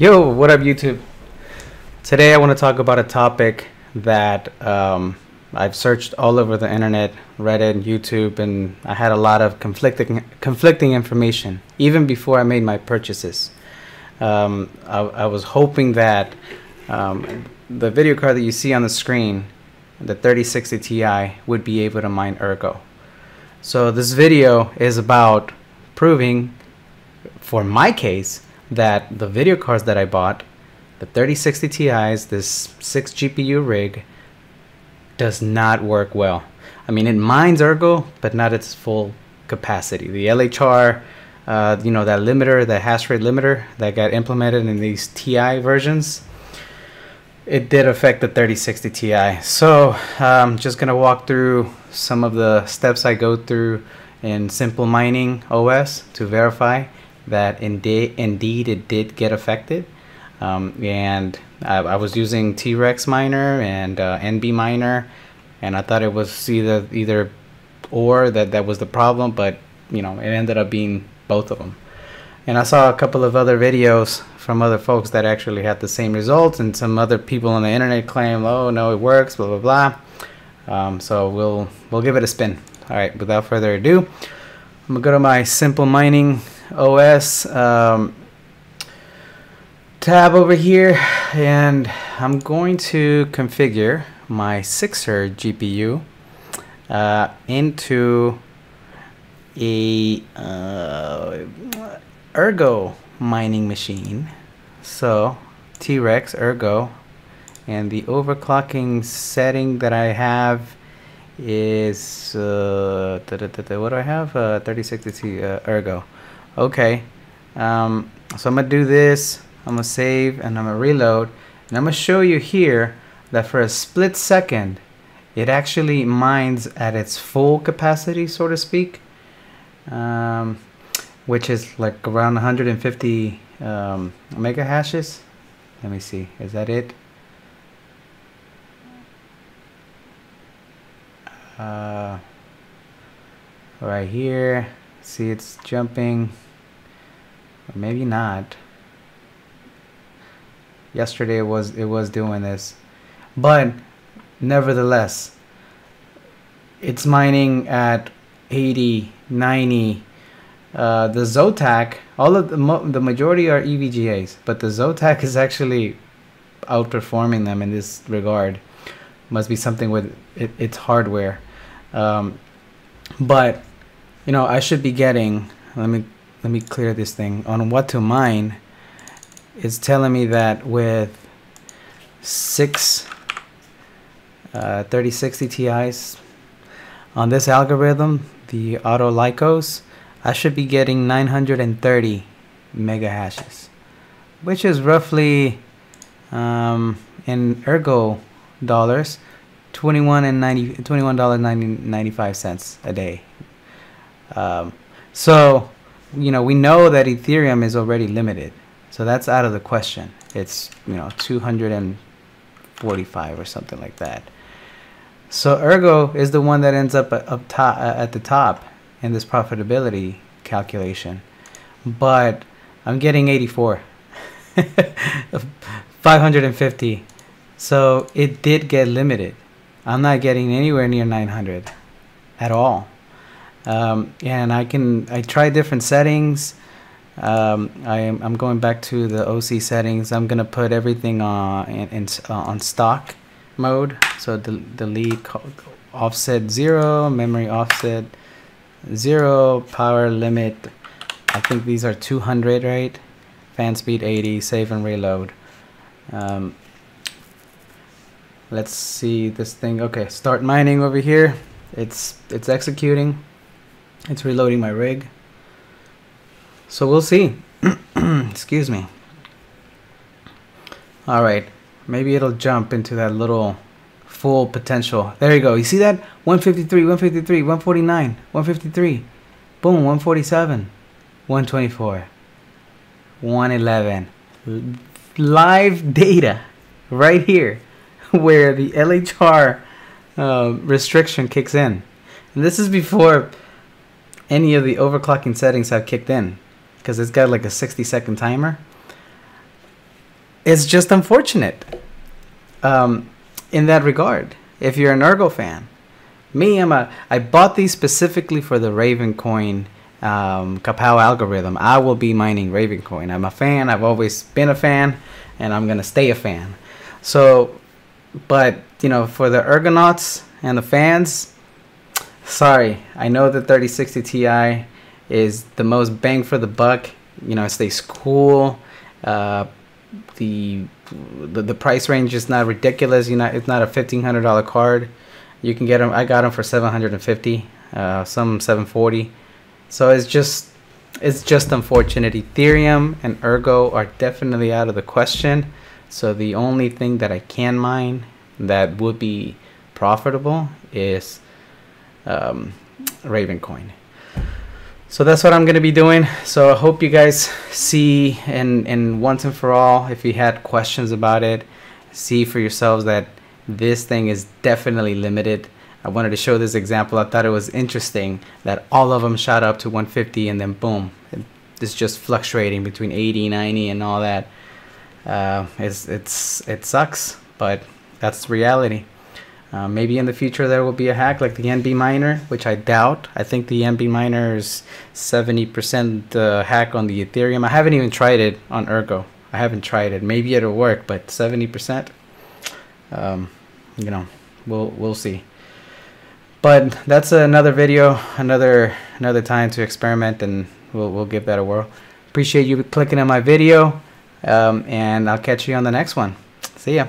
Yo, what up, YouTube? Today I want to talk about a topic that um, I've searched all over the internet, Reddit, YouTube, and I had a lot of conflicting conflicting information even before I made my purchases. Um, I, I, was hoping that um, the video card that you see on the screen, the 3060 Ti, would be able to mine Ergo. So this video is about proving, for my case, that the video cards that I bought, the 3060 Ti's, this 6 GPU rig, does not work well. I mean, it mines Ergo, but not its full capacity. The LHR, uh, you know, that limiter, the hash rate limiter that got implemented in these TI versions, it did affect the 3060 Ti. So I'm um, just gonna walk through some of the steps I go through in Simple Mining OS to verify that indeed, indeed it did get affected. Um, and I, I, was using T-Rex miner and uh, NB miner, and I thought it was either either or that that was the problem, but you know it ended up being both of them. And I saw a couple of other videos from other folks that actually had the same results, and some other people on the internet claim, "Oh no, it works," blah blah blah. Um, so we'll we'll give it a spin. All right, without further ado, I'm gonna go to my Simple Mining OS um, tab over here and I'm going to configure my 6er GPU uh, into a uh, Ergo mining machine. So T-Rex Ergo and the overclocking setting that I have is uh, what do I have? Uh, 3060 uh, Ergo. Okay. Um, so I'm to do this. I'm to save and I'm to reload. And I'm to show you here that for a split second, it actually mines at its full capacity, so to speak. Um, which is like around 150 um, mega hashes. Let me see. Is that it? Uh, right here. See, it's jumping. Maybe not. Yesterday it was it was doing this, but nevertheless, it's mining at 80, 90. Uh, the Zotac, all of the the majority are EVGAs, but the Zotac is actually outperforming them in this regard. Must be something with it, its hardware. Um, but you know, I should be getting, let me, let me clear this thing, on what to mine, it's telling me that with six uh, 3060 Ti's on this algorithm, the Autolykos, I should be getting 930 mega hashes, which is roughly um, in ergo dollars, 21 and 90 21 dollars 95 cents a day um, so, you know, we know that Ethereum is already limited. So that's out of the question. It's, you know, 245 or something like that. So Ergo is the one that ends up up top at the top in this profitability calculation. But I'm getting 84. 550. So it did get limited. I'm not getting anywhere near 900 at all um, and I can I try different settings. Um, I am I'm going back to the OC settings. I'm gonna put everything on in, in uh, on stock mode. So the delete offset zero, memory offset zero, power limit. I think these are 200, right? Fan speed 80, save and reload. Um, let's see this thing. Okay, start mining over here. It's it's executing. It's reloading my rig. So we'll see. Excuse me. Alright. Maybe it'll jump into that little full potential. There you go. You see that? 153, 153, 149, 153. Boom, 147, 124, 111. Live data right here where the LHR uh, restriction kicks in. And this is before any of the overclocking settings have kicked in because it's got like a 60 second timer it's just unfortunate um, in that regard. If you're an Ergo fan, me, I'm a. I bought these specifically for the Ravencoin um, KawPow algorithm. I will be mining Ravencoin. I'm a fan. I've always been a fan, and I'm gonna stay a fan. So, but you know, for the Ergonauts and the fans, sorry. I know the 3060 Ti is the most bang for the buck. You know, it stays cool. Uh, the, the the price range is not ridiculous. You know, it's not a fifteen hundred dollar card. You can get them. I got them for seven hundred and fifty. Uh, some seven forty. So it's just it's just unfortunate. Ethereum and Ergo are definitely out of the question. So the only thing that I can mine that would be profitable is um, Ravencoin. So that's what I'm gonna be doing. So I hope you guys see and and once and for all, if you had questions about it, see for yourselves that this thing is definitely limited. I wanted to show this example. I thought it was interesting that all of them shot up to 150 and then boom, it's just fluctuating between 80, 90, and all that. Uh, it's it's it sucks, but that's reality. Uh, maybe in the future there will be a hack like the NB miner, which I doubt. I think the NB miner is 70% uh, hack on the Ethereum. I haven't even tried it on Ergo. I haven't tried it. Maybe it'll work, but 70%, um, you know, we'll we'll see. But that's another video, another another time to experiment, and we'll we'll give that a whirl. Appreciate you clicking on my video, um, and I'll catch you on the next one. See ya.